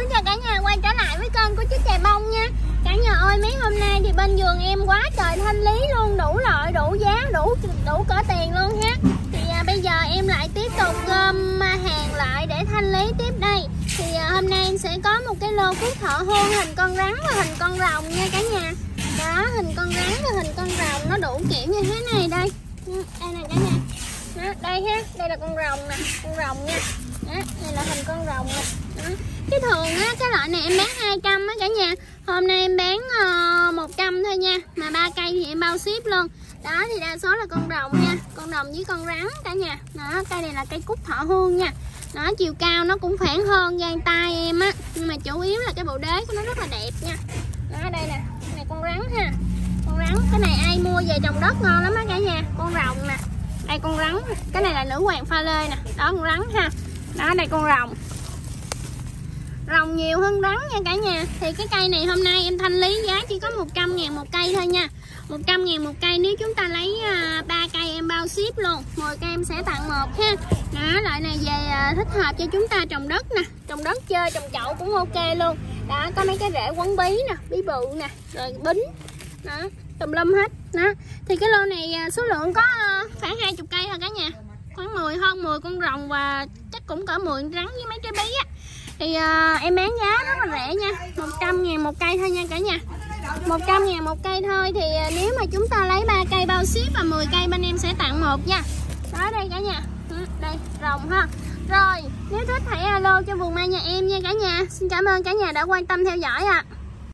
Xin chào cả nhà quay trở lại với kênh của chiếc chè bông nha. Cả nhà ơi mấy hôm nay thì bên vườn em quá trời thanh lý luôn Đủ loại, đủ giá, đủ đủ cỡ tiền luôn ha. Thì à, bây giờ em lại tiếp tục um, gom hàng lại để thanh lý tiếp đây. Thì à, hôm nay em sẽ có một cái lô cút thợ hôn hình con rắn và hình con rồng nha cả nhà. Đó, hình con rắn và hình con rồng nó đủ kiểu như thế này đây. Ừ, đây nè cả nhà. Đó, đây ha, đây là con rồng nè, con rồng nha á này là hình con rồng á, cái thường á cái loại này em bán 200 á cả nhà. Hôm nay em bán ờ, uh, 100 thôi nha mà ba cây thì em bao ship luôn. Đó thì đa số là con rồng nha con rồng với con rắn cả nhà. Đó cây này là cây cúc thọ hương nha. Nó chiều cao nó cũng khoảng hơn gan tay em á nhưng mà chủ yếu là cái bộ đế của nó rất là đẹp nha. Đó đây nè này con rắn ha. Con rắn cái này ai mua về trồng đất ngon lắm á cả nhà con rồng nè. Đây con rắn cái này là nữ hoàng pha lê nè. Đó con rắn ha đó đây con rồng. Rồng nhiều hơn rắn nha cả nhà. Thì cái cây này hôm nay em thanh lý giá chỉ có 100 ngàn một cây thôi nha. 100 ngàn một cây nếu chúng ta lấy à, ba uh, cây em bao ship luôn. 10 cây em sẽ tặng một ha. Đó loại này về uh, thích hợp cho chúng ta trồng đất nè. Trồng đất chơi trồng chậu cũng ok luôn. Đó có mấy cái rễ quấn bí nè bí bự nè rồi bính. Đó tùm lum hết. Đó thì cái lô này uh, số lượng có khoảng 20 cây thôi cả nhà. Khoảng 10 hơn 10 con rồng và cũng cỡ 10 rắn với mấy trái bí á. Thì uh, em bán giá rất là rẻ nha 100 ngàn một cây thôi nha cả nhà. 100 ngàn một cây thôi thì uh, nếu mà chúng ta lấy 3 cây bao ship và 10 cây bên em sẽ tặng một nha. Đó đây cả nhà. Ừ, đây rồng ha. Rồi nếu thích hãy alo cho vườn mai nhà em nha cả nhà. Xin cảm ơn cả nhà đã quan tâm theo dõi ạ. à.